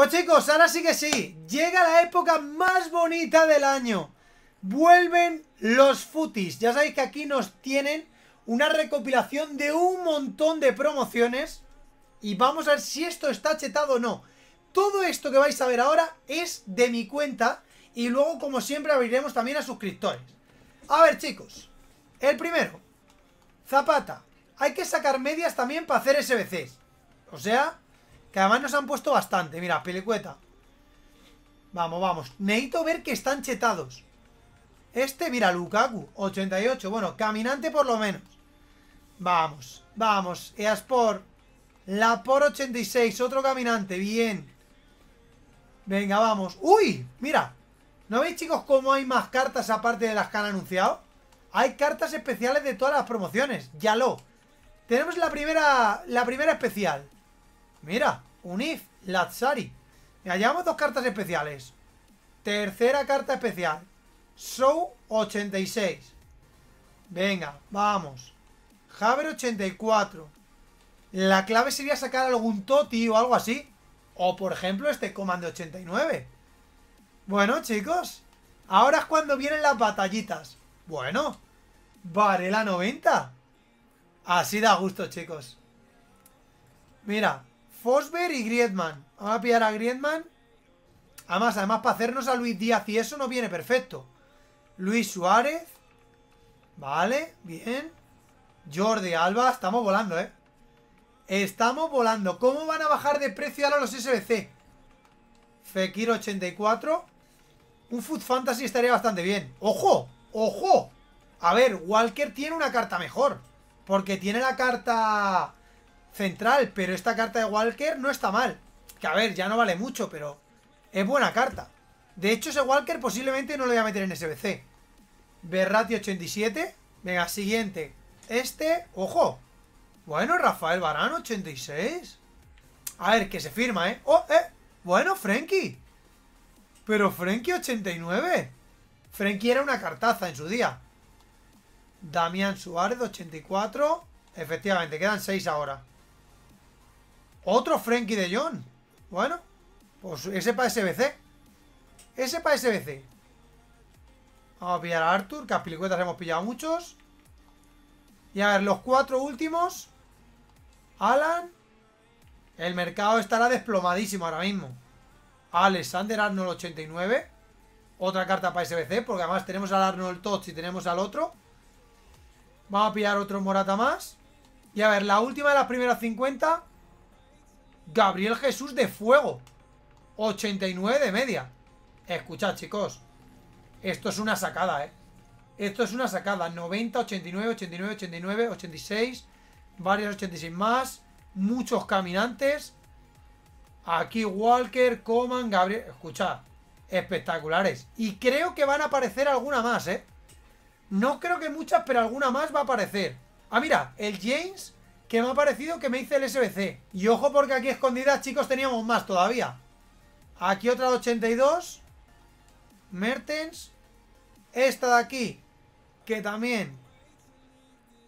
Pues chicos, ahora sí que sí. Llega la época más bonita del año. Vuelven los futis. Ya sabéis que aquí nos tienen una recopilación de un montón de promociones. Y vamos a ver si esto está chetado o no. Todo esto que vais a ver ahora es de mi cuenta. Y luego, como siempre, abriremos también a suscriptores. A ver, chicos. El primero. Zapata. Hay que sacar medias también para hacer SBCs. O sea, que además nos han puesto bastante. Mira, pelicueta. Vamos, vamos. Necesito ver que están chetados. Este, mira, Lukaku, 88. Bueno, caminante por lo menos. Vamos, vamos. Easport. La por 86, otro caminante. Bien. Venga, vamos. ¡Uy! Mira. ¿No veis, chicos, cómo hay más cartas aparte de las que han anunciado? Hay cartas especiales de todas las promociones. Ya lo. Tenemos la primera, la primera especial. Mira, Unif, Lazzari. Mira, llevamos dos cartas especiales. Tercera carta especial. Show 86. Venga, vamos. Haber 84. La clave sería sacar algún Toti o algo así. O por ejemplo este Comando 89. Bueno, chicos. Ahora es cuando vienen las batallitas. Bueno. Varela 90. Así da gusto, chicos. Mira, Fosber y Griezmann. Vamos a pillar a Griezmann. Además, además, para hacernos a Luis Díaz y eso no viene perfecto. Luis Suárez. Vale, bien. Jordi Alba. Estamos volando, ¿eh? Estamos volando. ¿Cómo van a bajar de precio ahora los SBC? Fekir 84. Un Food Fantasy estaría bastante bien. ¡Ojo! ¡Ojo! A ver, Walker tiene una carta mejor. Porque tiene la carta central. Pero esta carta de Walker no está mal. Que a ver, ya no vale mucho, pero es buena carta. De hecho, ese Walker posiblemente no lo voy a meter en SBC. Berrati 87. Venga, siguiente. Este, ojo. Bueno, Rafael Barán 86. A ver, que se firma, ¿eh? Oh, eh. Bueno, Frenkie. Pero Frenkie 89. Frenkie era una cartaza en su día. Damián Suárez 84. Efectivamente, quedan 6 ahora. Otro Frenkie de John. Bueno, pues ese para SBC. Ese para SBC. Vamos a pillar a Arthur, que a pilicuetas hemos pillado muchos. Y a ver, los cuatro últimos. Alan. El mercado estará desplomadísimo ahora mismo. Alexander Arnold 89. Otra carta para SBC, porque además tenemos al Arnold Tots y tenemos al otro. Vamos a pillar otro Morata más. Y a ver, la última de las primeras 50. Gabriel Jesús de Fuego. 89 de media. Escuchad, chicos. Esto es una sacada, ¿eh? Esto es una sacada. 90, 89, 89, 89, 86. Varios 86 más. Muchos caminantes. Aquí Walker, Coman, Gabriel. Escuchad. Espectaculares. Y creo que van a aparecer alguna más, ¿eh? No creo que muchas, pero alguna más va a aparecer. Ah, mira, el James que me ha parecido que me hice el SBC. Y ojo porque aquí escondidas, chicos, teníamos más todavía. Aquí otra de 82. Mertens. Esta de aquí, que también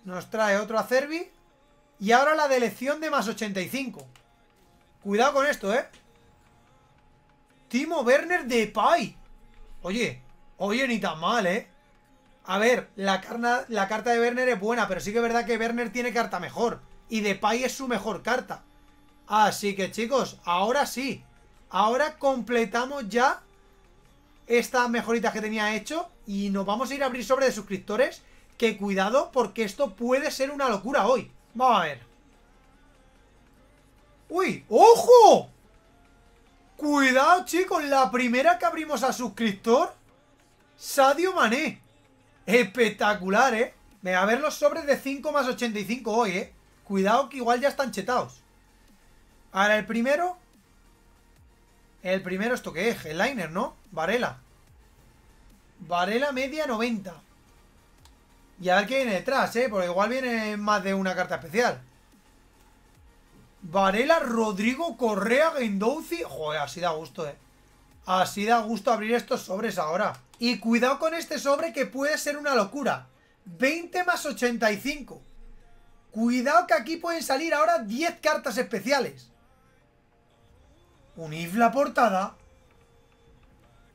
nos trae otro Acerbi. Y ahora la de elección de más 85. Cuidado con esto, ¿eh? Timo Werner de Pai. Oye, oye, ni tan mal, ¿eh? A ver, la, la carta de Werner es buena, pero sí que es verdad que Werner tiene carta mejor. Y Depay es su mejor carta. Así que chicos, ahora sí. Ahora completamos ya estas mejoritas que tenía hecho. Y nos vamos a ir a abrir sobre de suscriptores. Que cuidado porque esto puede ser una locura hoy. Vamos a ver. ¡Uy! ¡Ojo! Cuidado chicos, la primera que abrimos a suscriptor. Sadio Mané. Espectacular, ¿eh? Venga, a ver los sobres de 5 más 85 hoy, ¿eh? Cuidado que igual ya están chetados. Ahora, el primero... El primero, ¿esto qué es? Liner, ¿no? Varela. Varela media 90. Y a ver qué viene detrás, ¿eh? Porque igual viene más de una carta especial. Varela, Rodrigo, Correa, Gendouzi. Joder, así da gusto, ¿eh? Así da gusto abrir estos sobres ahora. Y cuidado con este sobre que puede ser una locura. 20 más 85. Cuidado que aquí pueden salir ahora 10 cartas especiales. Un if la portada.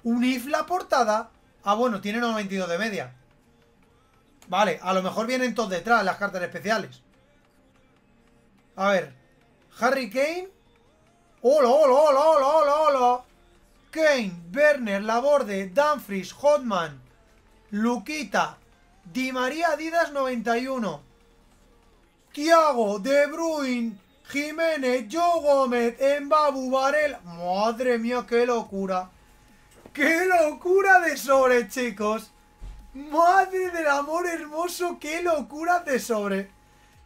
Un if la portada. Ah, bueno, tiene 92 de media. Vale, a lo mejor vienen todos detrás las cartas especiales. A ver. Harry Kane. ¡Hola, hola, hola, hola, hola, hola! Kane, Werner, Laborde, Dumfries, Hotman, Luquita, Di María Adidas 91. Tiago, De Bruyne, Jiménez, Joe Gómez, Embabu, Varela. Madre mía, qué locura. ¡Qué locura de sobre, chicos! ¡Madre del amor hermoso! ¡Qué locura de sobre!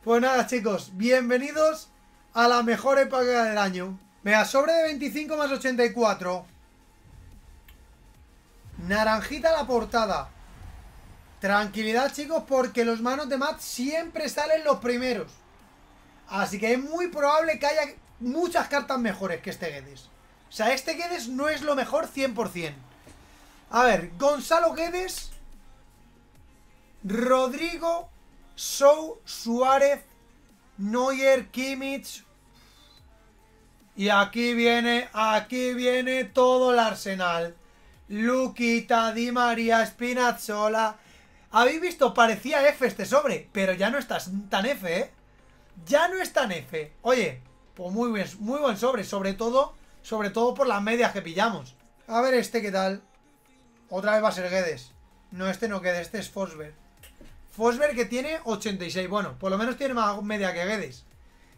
Pues nada, chicos, bienvenidos a la mejor época del año. Vea, sobre de 25 más 84. Naranjita la portada. Tranquilidad, chicos, porque los manos de Matt siempre salen los primeros. Así que es muy probable que haya muchas cartas mejores que este Guedes. O sea, este Guedes no es lo mejor 100%. A ver, Gonzalo Guedes, Rodrigo, Sou, Suárez, Neuer, Kimmich. Y aquí viene, aquí viene todo el arsenal. Luquita, Di María, Spinazzola. ¿Habéis visto? Parecía F este sobre, pero ya no está tan F, ¿eh? Ya no es tan F. Oye, pues muy, bien, muy buen sobre, sobre todo, sobre todo por las medias que pillamos. A ver este qué tal. Otra vez va a ser Guedes. No, este no Guedes, este es Fosberg. Fosberg que tiene 86. Bueno, por lo menos tiene más media que Guedes.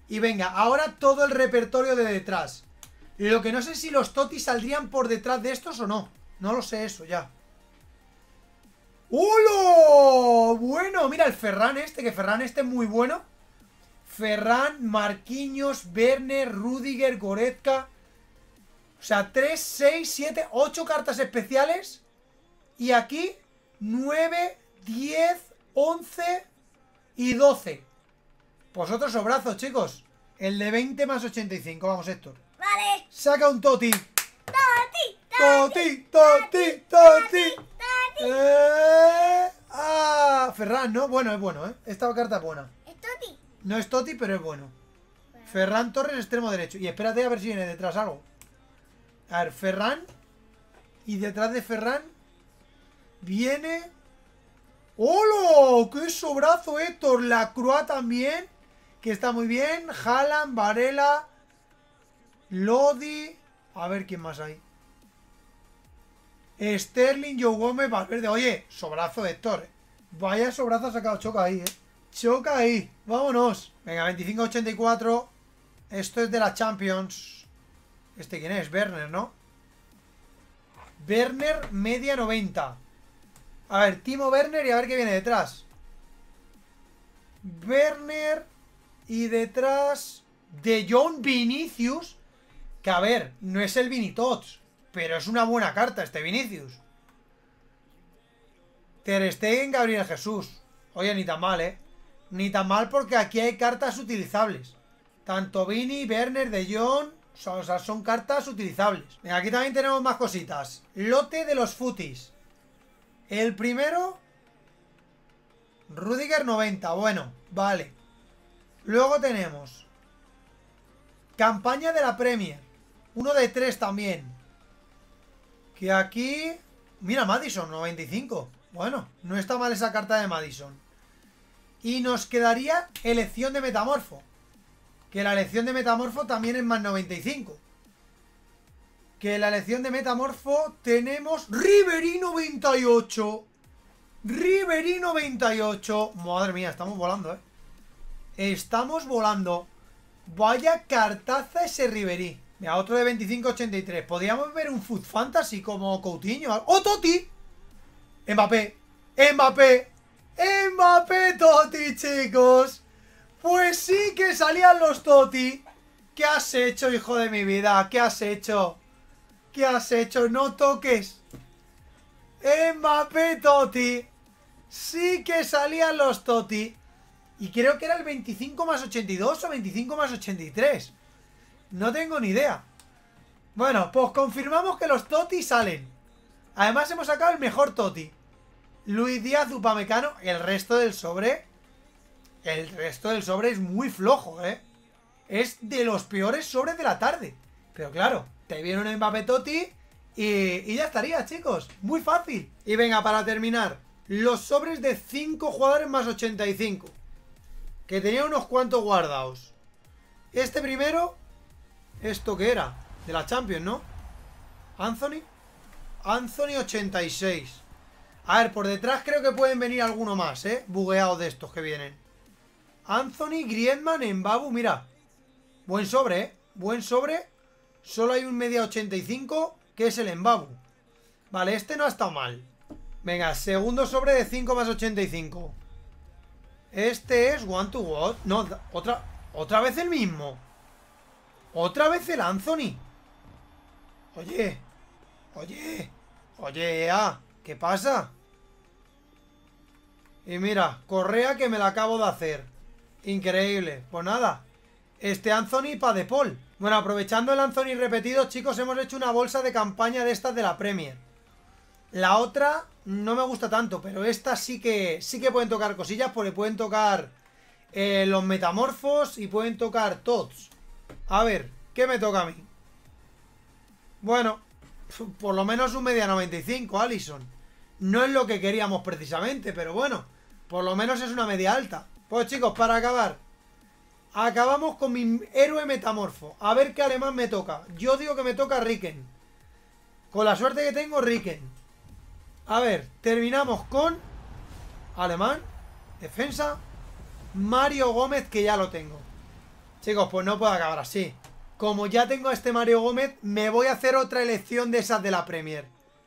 Y venga, ahora todo el repertorio de detrás. Lo que no sé si los Totis saldrían por detrás de estos o no. No lo sé eso ya. ¡Hola! Bueno, mira el Ferran este, que Ferran este es muy bueno. Ferran, Marquinhos, Werner, Rudiger, Goretzka. O sea, 3, 6, 7, 8 cartas especiales. Y aquí 9, 10, 11 y 12. Pues otro sobrazo, chicos. El de 20 más 85. Vamos, Héctor. Vale. Saca un Toti. Toti. Toti, Toti, Toti. Eh, ah, Ferran, ¿no? Bueno, es bueno, ¿eh? Esta carta es buena. ¿Es Toti? No es Toti, pero es bueno. Ferran Torres, extremo derecho. Y espérate a ver si viene detrás algo. A ver, Ferran. Y detrás de Ferran viene... ¡Hola! ¡Qué sobrazo, Héctor! La Crua también, que está muy bien. Haaland, Varela, Lodi... A ver quién más hay. Sterling, Joe Gómez, Valverde. Oye, sobrazo, Héctor. Vaya sobrazo ha sacado Choca ahí, eh. Choca ahí. Vámonos. Venga, 25-84. Esto es de la Champions. ¿Este quién es? Werner, ¿no? Werner, media 90. A ver, Timo Werner y a ver qué viene detrás. Werner y detrás de John Vinicius. Que a ver, no es el Vinitots. Pero es una buena carta este Vinicius. Ter Stegen, Gabriel Jesús. Oye, ni tan mal, ¿eh? Ni tan mal porque aquí hay cartas utilizables. Tanto Vini, Werner, De Jong... O sea, son cartas utilizables. Venga, aquí también tenemos más cositas. Lote de los futis. El primero... Rudiger 90. Bueno, vale. Luego tenemos... Campaña de la Premier. Uno de tres también. Que aquí... Mira, Madison, 95. Bueno, no está mal esa carta de Madison. Y nos quedaría elección de metamorfo. Que la elección de metamorfo también es más 95. Que la elección de metamorfo tenemos Riverí 98. Riverí 98. Madre mía, estamos volando, ¿eh? Estamos volando. Vaya cartaza ese Riverí. Mira, otro de 25-83. Podríamos ver un Food Fantasy como Coutinho. ¡Oh, Toti! Mbappé. Mbappé. Mbappé Toti, chicos. Pues sí que salían los Toti. ¿Qué has hecho, hijo de mi vida? ¿Qué has hecho? ¿Qué has hecho? No toques. Mbappé Toti. Sí que salían los Toti. Y creo que era el 25 más 82 o 25 más 83. No tengo ni idea. Bueno, pues confirmamos que los Toti salen. Además hemos sacado el mejor Toti. Luis Díaz Upamecano. El resto del sobre... El resto del sobre es muy flojo, ¿eh? Es de los peores sobres de la tarde. Pero claro, te viene un Mbappé Totti y, y ya estaría, chicos. Muy fácil. Y venga, para terminar, los sobres de 5 jugadores más 85. Que tenía unos cuantos guardados. Este primero, ¿esto qué era? De la Champions, ¿no? Anthony. Anthony 86. A ver, por detrás creo que pueden venir alguno más, ¿eh? Bugueados de estos que vienen. Anthony, Griezmann, Babu, mira. Buen sobre, ¿eh? Buen sobre. Solo hay un media 85, que es el Embabu. Vale, este no ha estado mal. Venga, segundo sobre de 5 más 85. Este es One to Watch. No, otra, otra vez el mismo. Otra vez el Anthony. Oye. Oye. Oye, ah. ¿Qué pasa? Y mira, Correa que me la acabo de hacer. Increíble. Pues nada. Este Anthony para De Paul. Bueno, aprovechando el Anthony repetido, chicos, hemos hecho una bolsa de campaña de estas de la Premier. La otra no me gusta tanto, pero esta sí que sí que pueden tocar cosillas porque pueden tocar eh, los metamorfos y pueden tocar tots. A ver, ¿qué me toca a mí? Bueno, por lo menos un media 95, Allison. No es lo que queríamos precisamente, pero bueno, por lo menos es una media alta. Pues chicos, para acabar, acabamos con mi héroe metamorfo. A ver qué alemán me toca. Yo digo que me toca Riken. Con la suerte que tengo, Riken. A ver, terminamos con alemán, defensa, Mario Gómez, que ya lo tengo. Chicos, pues no puedo acabar así. Como ya tengo a este Mario Gómez, me voy a hacer otra elección de esas de la Premier.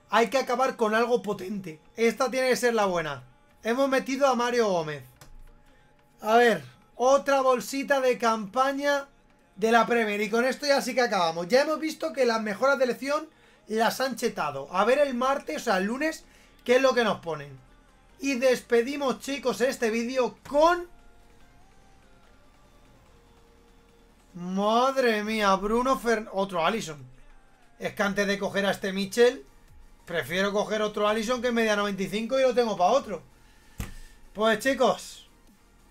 Hay que acabar con algo potente. Esta tiene que ser la buena. Hemos metido a Mario Gómez. A ver, otra bolsita de campaña de la Premier. Y con esto ya sí que acabamos. Ya hemos visto que las mejoras de elección las han chetado. A ver el martes, o sea, el lunes, qué es lo que nos ponen. Y despedimos, chicos, este vídeo con Madre mía, Bruno Fer... Otro Allison. Es que antes de coger a este Mitchell, prefiero coger otro Allison que media 95 y lo tengo para otro. Pues chicos,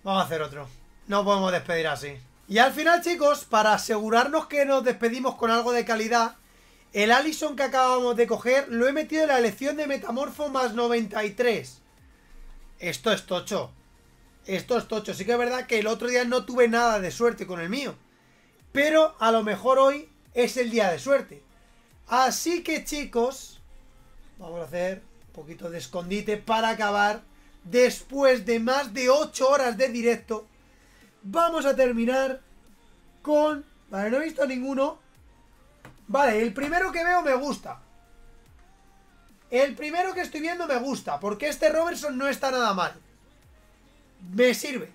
vamos a hacer otro. No podemos despedir así. Y al final, chicos, para asegurarnos que nos despedimos con algo de calidad, el Allison que acabamos de coger lo he metido en la elección de Metamorfo más 93. Esto es tocho. Esto es tocho. Sí que es verdad que el otro día no tuve nada de suerte con el mío. Pero a lo mejor hoy es el día de suerte. Así que chicos, vamos a hacer un poquito de escondite para acabar. Después de más de 8 horas de directo, vamos a terminar con... Vale, no he visto ninguno. Vale, el primero que veo me gusta. El primero que estoy viendo me gusta, porque este Robertson no está nada mal. Me sirve.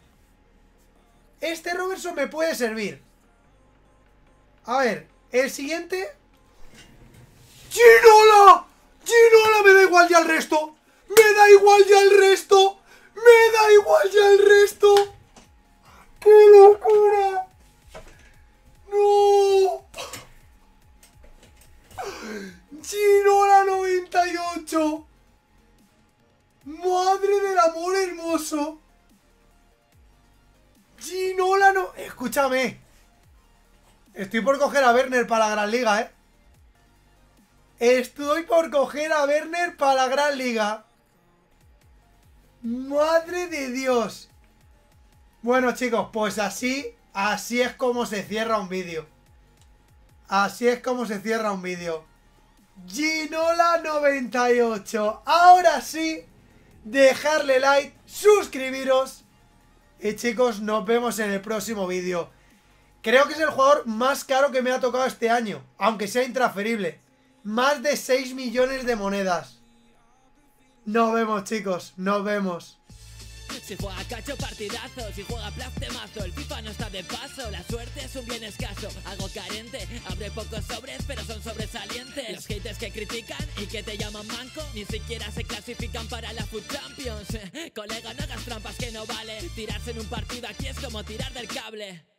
Este Robertson me puede servir. A ver, el siguiente. ¡Ginola! ¡Ginola! Me da igual ya el resto. Me da igual ya el resto. Me da igual ya el resto. ¡Qué locura! ¡No! Ginola 98. Madre del amor hermoso. Ginola no... Escúchame. Estoy por coger a Werner para la Gran Liga, ¿eh? Estoy por coger a Werner para la Gran Liga. Madre de Dios. Bueno, chicos, pues así, así es como se cierra un vídeo. Así es como se cierra un vídeo. Ginola98. Ahora sí, dejarle like, suscribiros. Y chicos, nos vemos en el próximo vídeo. Creo que es el jugador más caro que me ha tocado este año, aunque sea intransferible. Más de 6 millones de monedas. Nos vemos, chicos, nos vemos. Si juega cacho partidazo, si juega plastemazo, el FIFA no está de paso, la suerte es un bien escaso, algo carente, abre pocos sobres pero son sobresalientes. Los haters que critican y que te llaman manco, ni siquiera se clasifican para la Food Champions. Colega, no hagas trampas que no vale, tirarse en un partido aquí es como tirar del cable.